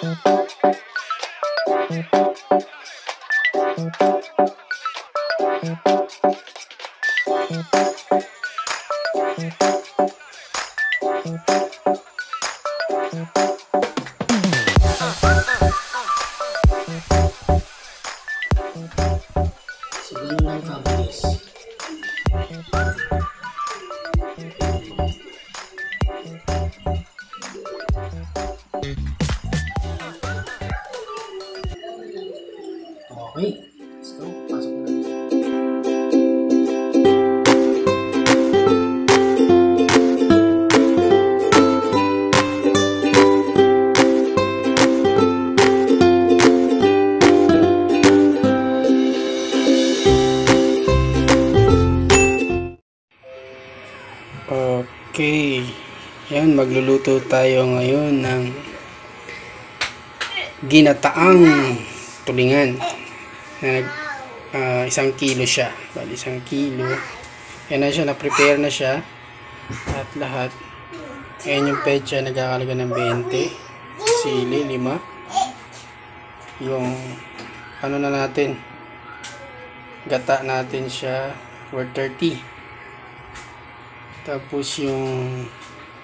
Thank you. Okay. Let's go. Pasok na natin. Okay. Yan, magluluto tayo ngayon ng ginataang tulingan. Na nag- ah, isang kilo siya. Bali, isang kilo. Yan na siya, na-prepare na siya. At lahat. Ayan yung pecha, nagkakalaga ng 20. Sili, 5. Yung, ano na natin, gata natin siya for 30. Tapos yung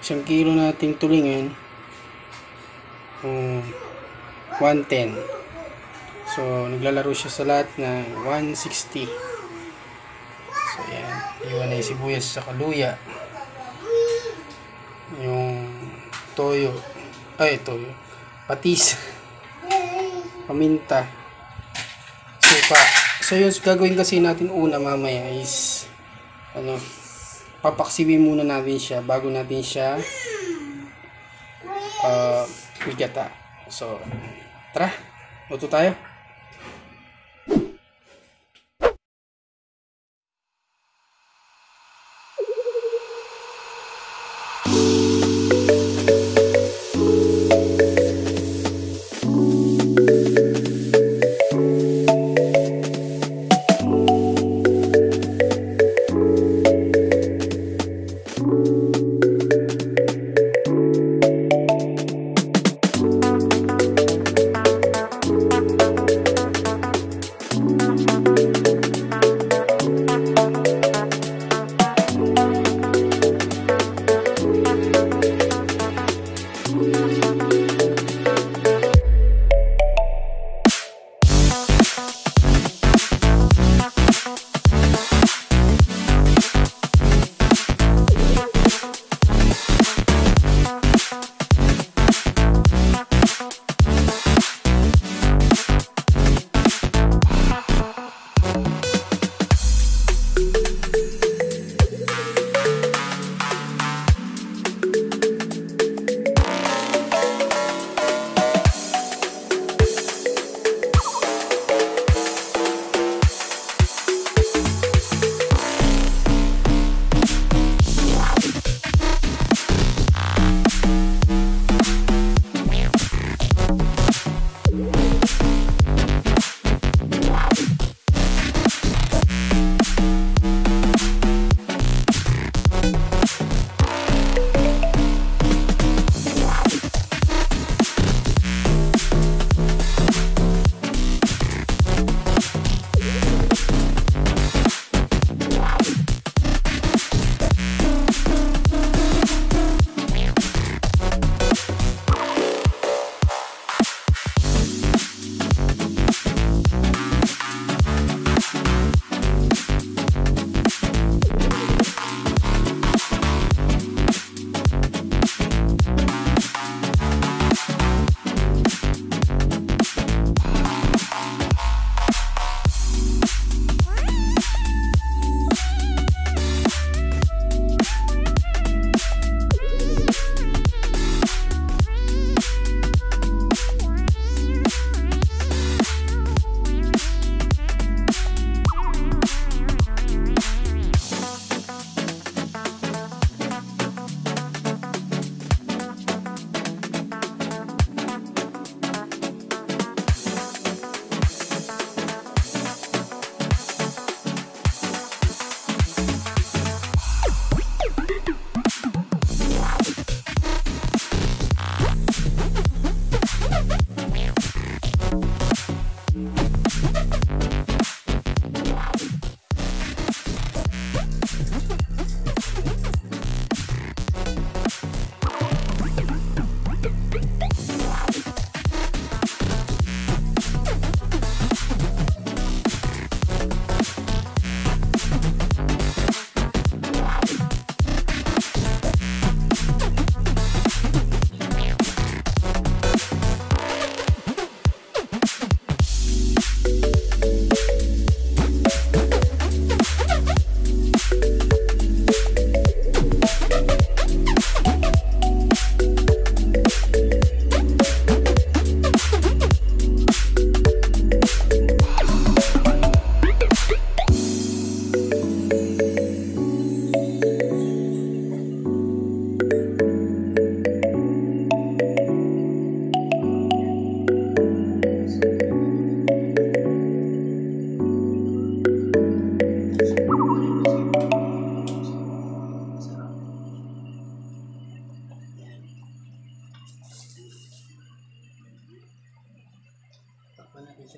isang kilo nating tulingan, um, 110. So, naglalaro siya sa lahat na 160. So, yan. Iwan na yung sibuyas sa kaluya. Yung toyo. Ay, toyo. Patis. Paminta. Suka. So, yung gagawin kasi natin una mamaya is ano, papaksiwin muna natin siya bago natin siya uh, igata. So, tara, luto tayo.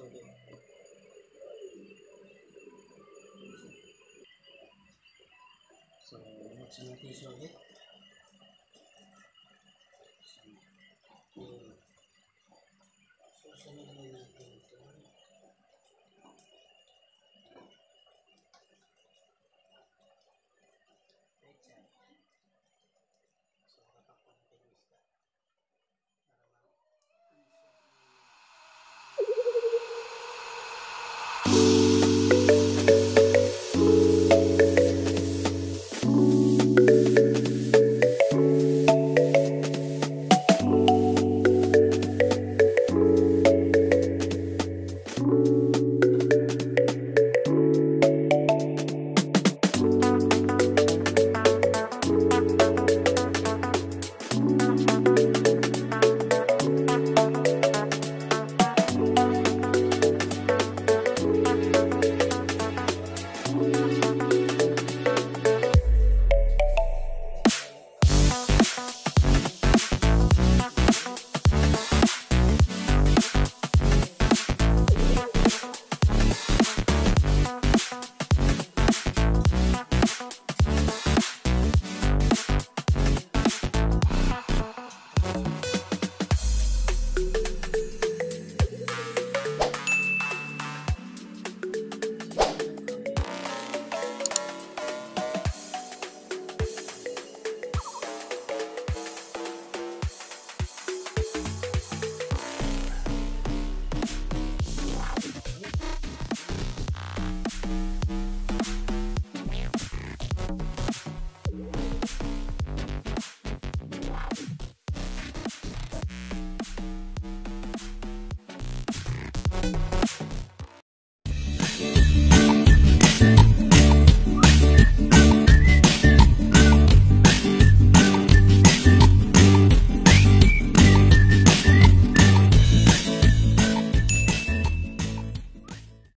Ulit. So, buksan natin siya ulit.